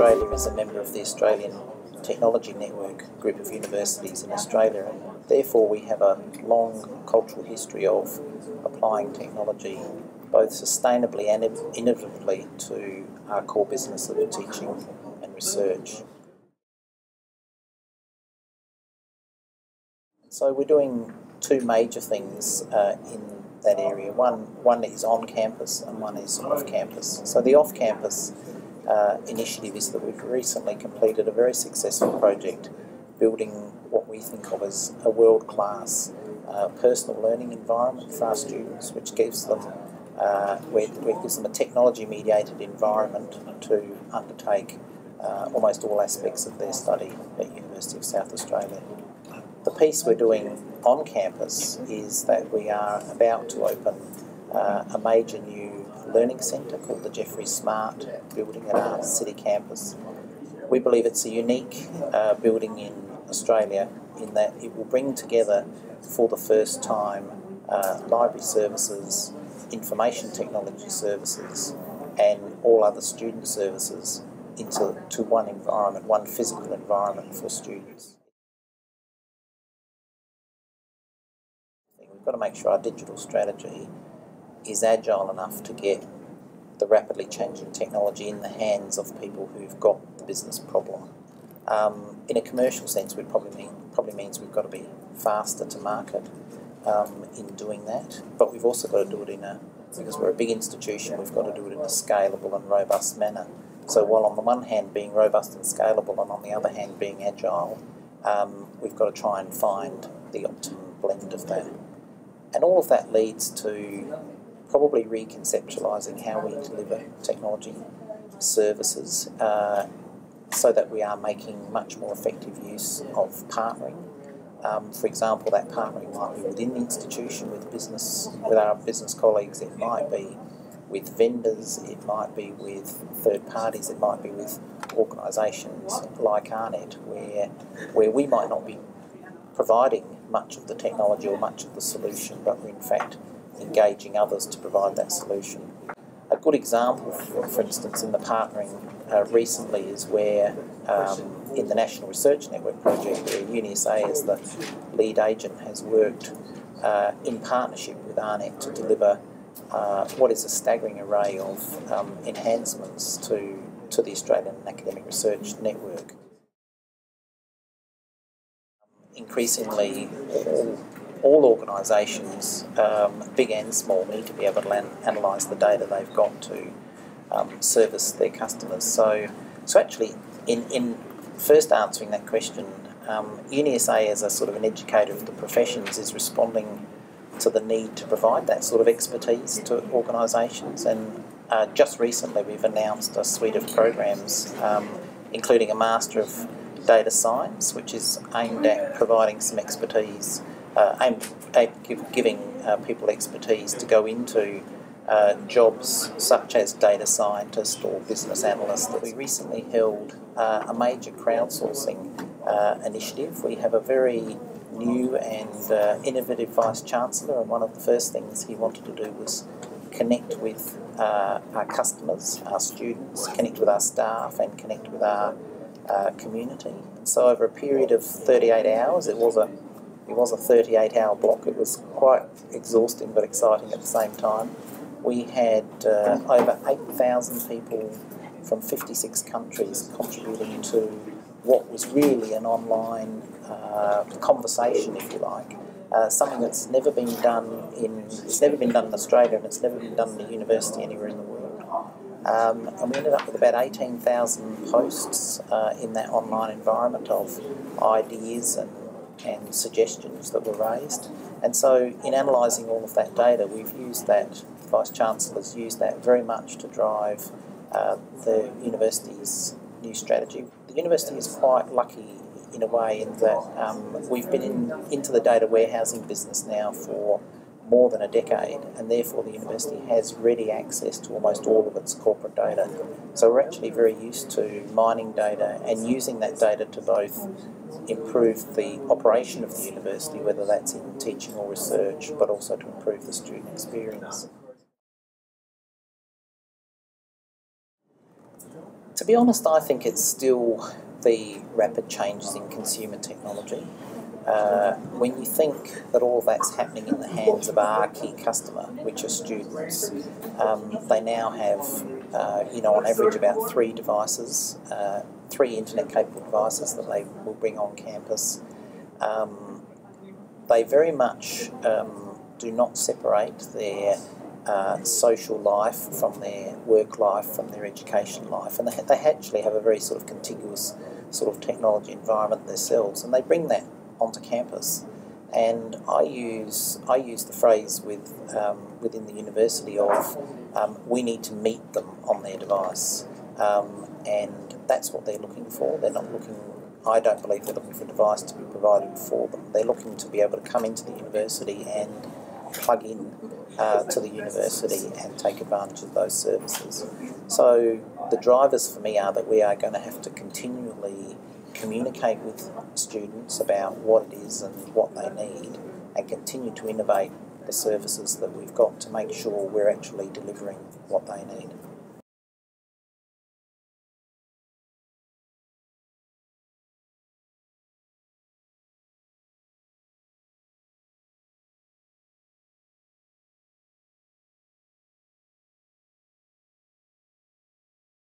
Australia is a member of the Australian Technology Network group of universities in Australia, and therefore we have a long cultural history of applying technology both sustainably and innovatively to our core business of teaching and research. So we're doing two major things uh, in that area. One, one is on campus and one is off campus. So the off campus uh, initiative is that we've recently completed a very successful project building what we think of as a world class uh, personal learning environment for our students, which gives them uh, where, where gives them a technology mediated environment to undertake uh, almost all aspects of their study at University of South Australia. The piece we're doing on campus is that we are about to open uh, a major new learning centre called the Jeffrey Smart building at our city campus. We believe it's a unique uh, building in Australia in that it will bring together for the first time uh, library services, information technology services, and all other student services into to one environment, one physical environment for students. We've got to make sure our digital strategy is agile enough to get the rapidly changing technology in the hands of people who've got the business problem. Um, in a commercial sense, it probably mean probably means we've got to be faster to market um, in doing that, but we've also got to do it in a because we're a big institution, we've got to do it in a scalable and robust manner. So while on the one hand being robust and scalable, and on the other hand being agile, um, we've got to try and find the optimum blend of that. And all of that leads to probably reconceptualising how we deliver technology services uh, so that we are making much more effective use of partnering. Um, for example, that partnering might be within the institution with business, with our business colleagues. It might be with vendors. It might be with third parties. It might be with organisations like AARNet, where where we might not be providing much of the technology or much of the solution, but we're in fact engaging others to provide that solution. A good example, for, for instance, in the partnering uh, recently is where um, in the National Research Network project, where UniSA as the lead agent has worked uh, in partnership with AARNet to deliver uh, what is a staggering array of um, enhancements to, to the Australian Academic Research Network increasingly all, all organisations, um, big and small, need to be able to analyse the data they've got to um, service their customers. So, so actually, in, in first answering that question, um, UniSA as a sort of an educator of the professions is responding to the need to provide that sort of expertise to organisations. And uh, just recently, we've announced a suite of programs, um, including a Master of data science, which is aimed at providing some expertise, uh, aimed at giving uh, people expertise to go into uh, jobs such as data scientist or business analyst. We recently held uh, a major crowdsourcing uh, initiative. We have a very new and uh, innovative vice chancellor, and one of the first things he wanted to do was connect with our customers, our students, connect with our staff, and connect with our community. So over a period of 38 hours, it was a it was a 38 hour block. It was quite exhausting but exciting at the same time. We had uh, over 8,000 people from 56 countries contributing to what was really an online uh, conversation, if you like. Uh, something that's never been done in it's never been done in Australia and it's never been done in a university anywhere in the world. Um, and we ended up with about 18,000 posts uh, in that online environment of ideas and, and suggestions that were raised. And so, in analysing all of that data, we've used that, Vice Chancellor's used that very much to drive uh, the university's new strategy. The university is quite lucky in a way in that um, we've been in, into the data warehousing business now for more than a decade, and therefore the university has ready access to almost all of its corporate data. So we're actually very used to mining data and using that data to both improve the operation of the university, whether that's in teaching or research, but also to improve the student experience. To be honest, I think it's still the rapid changes in consumer technology. Uh, when you think that all that's happening in the hands of our key customer, which are students, um, they now have, uh, you know, on average about three devices, uh, three internet-capable devices that they will bring on campus. Um, they very much um, do not separate their uh, social life from their work life, from their education life, and they, they actually have a very sort of contiguous sort of technology environment themselves, and they bring that onto campus. And I use I use the phrase with um, within the university of um, we need to meet them on their device, um, and that's what they're looking for. They're not looking. I don't believe they're looking for a device to be provided for them. They're looking to be able to come into the university and plug in uh, to the university and take advantage of those services. So the drivers for me are that we are going to have to continually communicate with students about what it is and what they need and continue to innovate the services that we've got to make sure we're actually delivering what they need.